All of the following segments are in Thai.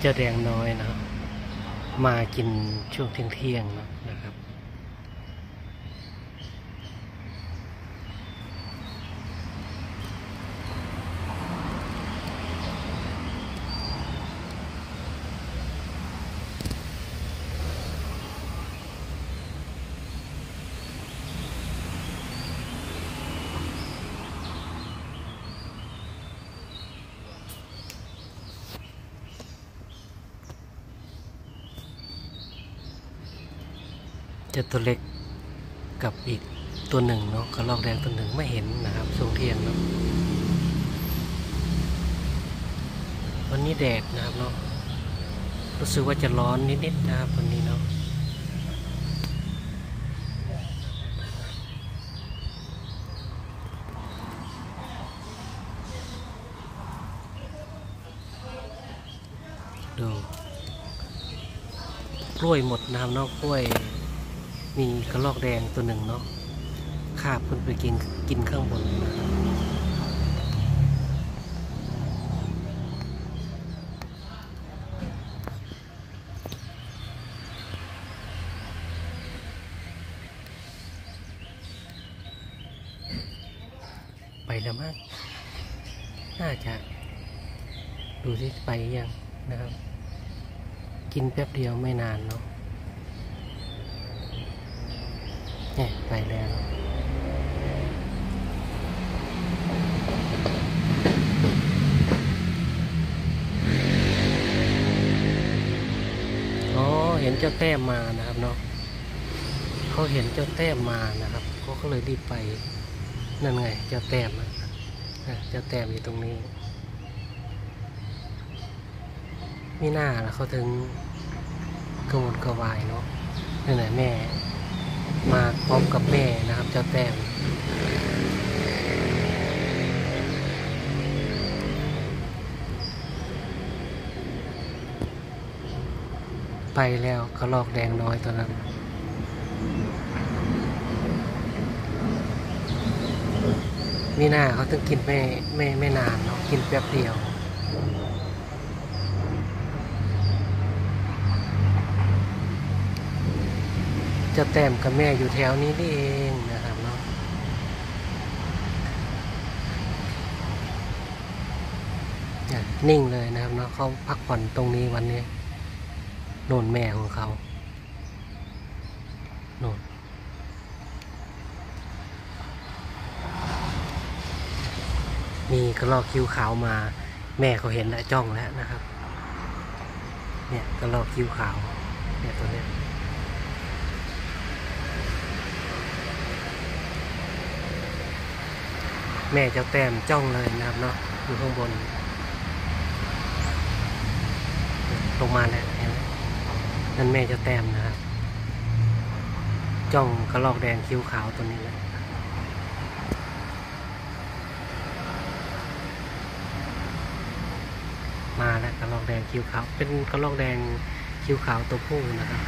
เจ้าแดงน้อยนะมากินช่วงเที่ยงๆนะ จะตัวเล็กกับอีกตัวหนึ่งเนาะกระรอกแดงตัวหนึ่งไม่เห็นนะครับช่วงเทียงเนาะวันนี้แดดนะครับเนาะรู้สึกว่าจะร้อนนิดๆนะครับวันนี้เนาะดูกล้วยหมดนะครับเนาะกล้วย มีกระรอกแดงตัวหนึ่งเนาะคาบขึ้นไปกินกินข้างบนนะครับไปแล้วมั้งน่าจะ ดูสิไปยังนะครับ กินแป๊บเดียวไม่นานเนาะ เนี่ยไปแล้วอ๋อเห็นเจ้าแต้มมานะครับเนาะเขาเห็นเจ้าแต้มมานะครับเขาก็เลยรีบไปนั่นไงเจ้าแต้มนะเจ้าแต้มอยู่ตรงนี้มีหน้าแล้วเขาถึงกระวนกระวายเนาะนี่นแหละแม่ มาพร้อมกับแม่นะครับเจ้าแต้มไปแล้วกระลอกแดงน้อยตัวนั้นมีหน้าเขาถึงกินไม่ไม่ไม่นานเนาะกินแป๊บเดียว เจะแต้มกับแม่อยู่แถวนี้นี่เองนะครับเนาะเนี่ยนิ่งเลยนะครับเนาะเขาพักผ่อนตรงนี้วันนี้โน่นแม่ของเขาโน่นมีกระรอกคิ้วขาวมา แม่เขาเห็นแล้วจ้องแล้วนะครับ เนี่ยกระรอกคิ้วขาวเนี่ยตัวเนี้ย แม่เจ้าแต้มจ้องเลยนะครับเนาะอยู่ข้างบน ลงมาแล้วเห็นไหมนั่นแม่เจ้าแต้มนะครับ จ้องกระลอกแดงคิ้วขาวตัวนี้เลยมาแล้วกระลอกแดงคิ้วขาว เป็นกระลอกแดงคิ้วขาวตัวผู้นะครับ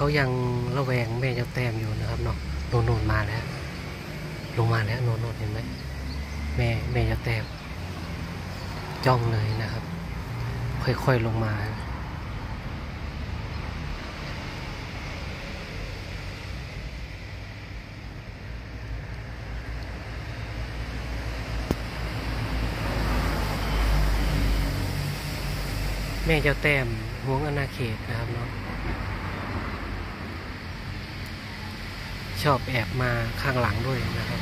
เขายังระแวงแม่เจ้าแต้มอยู่นะครับเนาะโนนโนนมาแล้ว ลงมาแล้วโนนโนนเห็นไหมแม่แม่เจ้าแต้มจ้องเลยนะครับ ค่อยๆลงมาแม่เจ้าแต้มห่วงอนาเขตนะครับเนาะ ชอบแอบมาข้างหลังด้วยนะครับ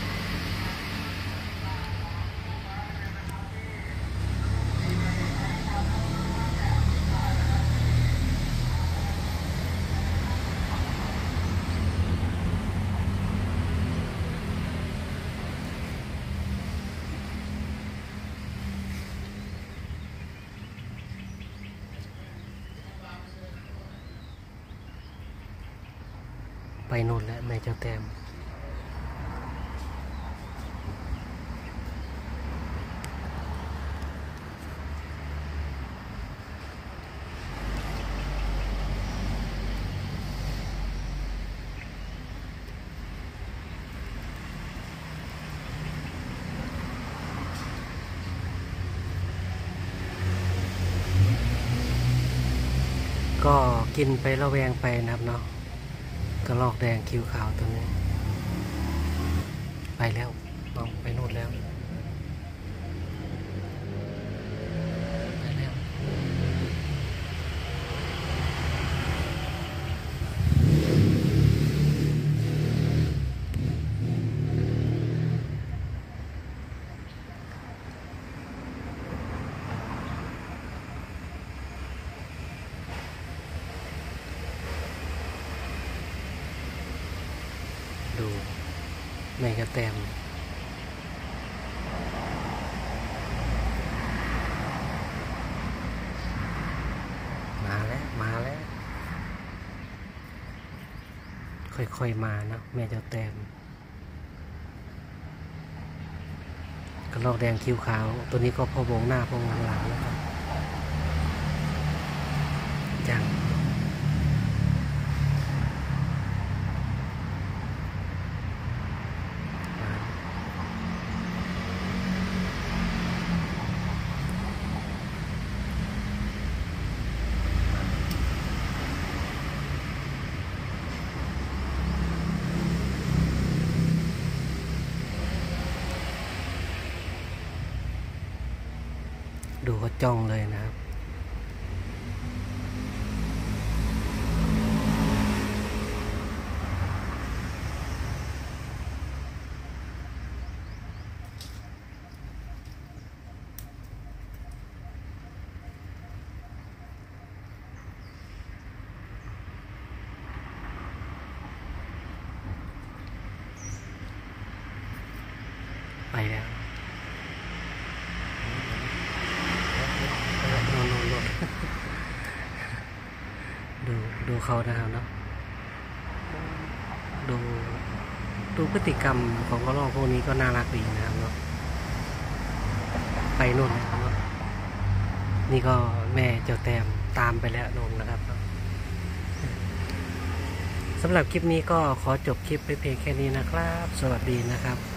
ม นู่นแล้วแม่เจ้าแต้มก็กินไประแวงไปนะครับเนาะ กระลอกแดงคิ้วขาวตัวนี้ ไปแล้วมองไปนู่นแล้ว ไปแล้ว ดู แม่กระแตมมาแล้ว มาแล้ว ค่อยๆมานะแม่เจ้าแตมกระลอกแดงคิ้วขาว ตัวนี้ก็พอวงหน้าพอวงหลังแล้วครับจัง มา ดูเขาจ้องเลยนะครับ ไปแล้วโน่นโน่นโน่นดูดู เขานะครับเนาะดูดูพฤติกรรมของกระรอกพวกนี้ก็น่ารักดีนะครับเนาะไปนู่นนะครับเนาะนี่ก็แม่เจ้าแต้มตามไปแล้วนนนะครับสำหรับคลิปนี้ก็ขอจบคลิปไปเพียงแค่นี้นะครับ สวัสดีนะครับ